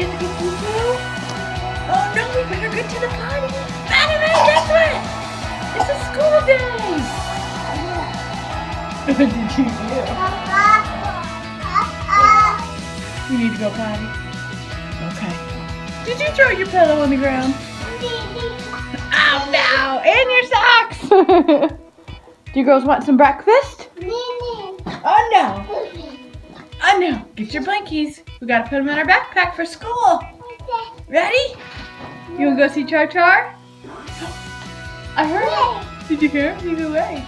Oh no, we better get to the party. Spider-Man, guess what? It's a school day. What did you do? We need to go potty. Okay. Did you throw your pillow on the ground? Oh no! And your socks! do you girls want some breakfast? oh no! Oh no! Get your blankies. We gotta put them in our backpack for school. Ready? You wanna go see Char Char? I heard him. Did you hear him? He's away.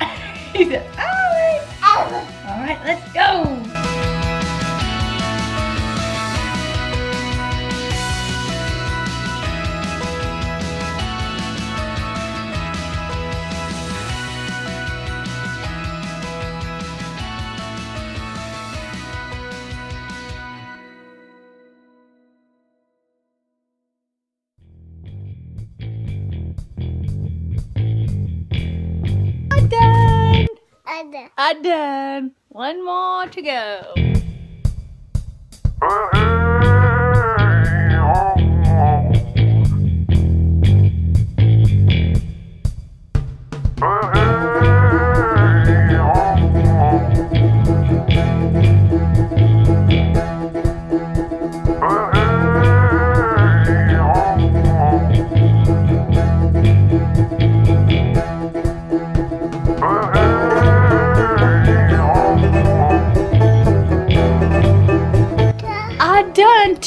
he said, away. Alright, let's go. Done. I'm done. One more to go. Uh-huh.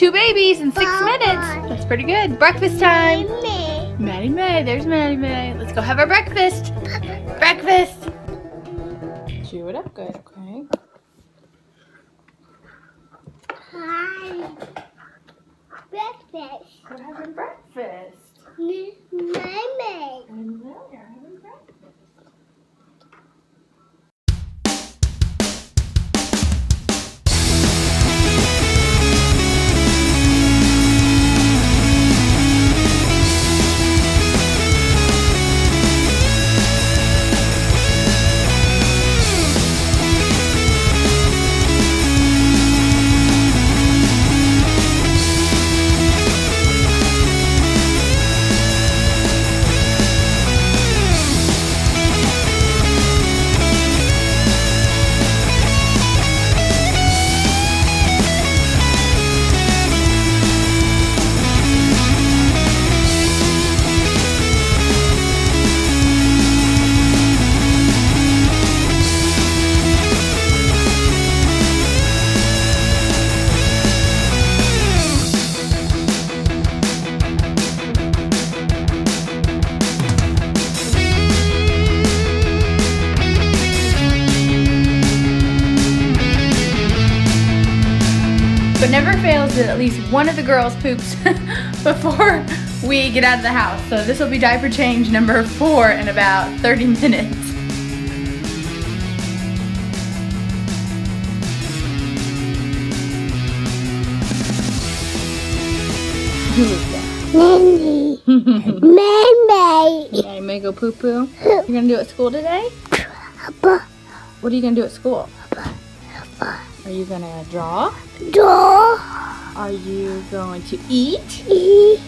Two babies in six Bye-bye. minutes. That's pretty good. Breakfast time. Maddie May, there's Maddie May. Let's go have our breakfast. Breakfast. Chew it up good, okay? Hi. Breakfast. We're having breakfast. Mommy. I never fails that at least one of the girls poops before we get out of the house. So this will be diaper change number four in about 30 minutes. Is that? Nanny. Mammy. May go poo poo. You're gonna do it at school today? What are you gonna do at school? Are you gonna draw? Draw. Are you going to eat? Eat.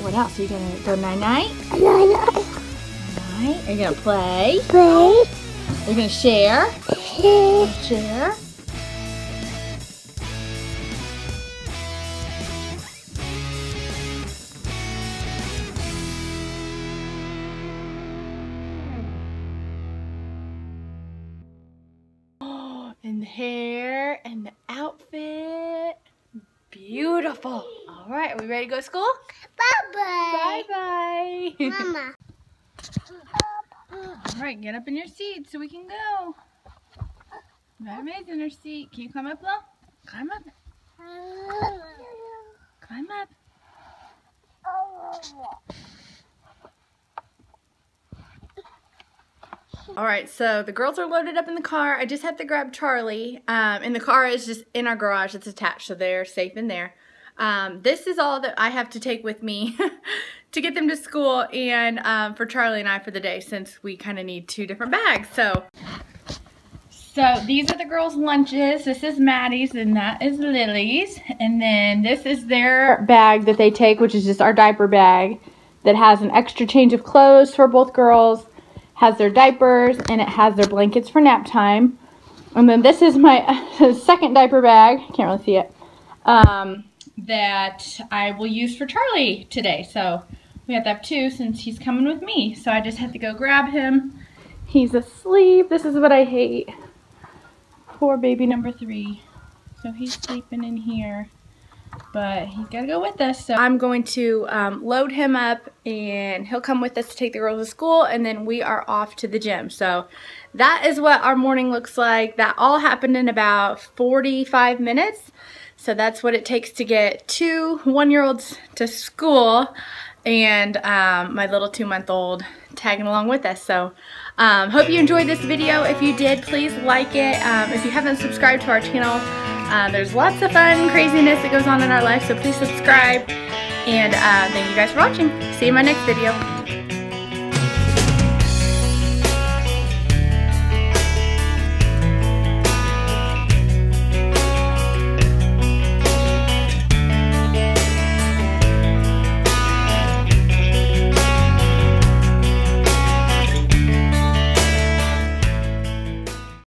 What else? Are you gonna go night night? Nana. Night? Night. Are you gonna play? Play. Are you gonna share? Share. Share. And the hair and the outfit. Beautiful. All right, are we ready to go to school? Bye-bye. Bye bye. Mama. All right, get up in your seat so we can go. Mary's in her seat. Can you climb up, Lo? Climb up. Climb up. All right, so the girls are loaded up in the car. I just have to grab Charlie. Um, and the car is just in our garage. It's attached, so they're safe in there. Um, this is all that I have to take with me to get them to school and um, for Charlie and I for the day since we kind of need two different bags. So, so these are the girls' lunches. This is Maddie's and that is Lily's. And then this is their bag that they take, which is just our diaper bag. that has an extra change of clothes for both girls, has their diapers, and it has their blankets for nap time. And then this is my second diaper bag. Can't really see it. Um, that I will use for Charlie today. So we have that too since he's coming with me. So I just had to go grab him. He's asleep. This is what I hate. Poor baby number three. So he's sleeping in here. But he's got to go with us. So I'm going to um, load him up and he'll come with us to take the girls to school. And then we are off to the gym. So that is what our morning looks like. That all happened in about 45 minutes. So that's what it takes to get two one-year-olds to school and um, my little two-month-old tagging along with us. So um, hope you enjoyed this video. If you did, please like it. Um, if you haven't subscribed to our channel, uh, there's lots of fun craziness that goes on in our life, so please subscribe. And uh, thank you guys for watching. See you in my next video.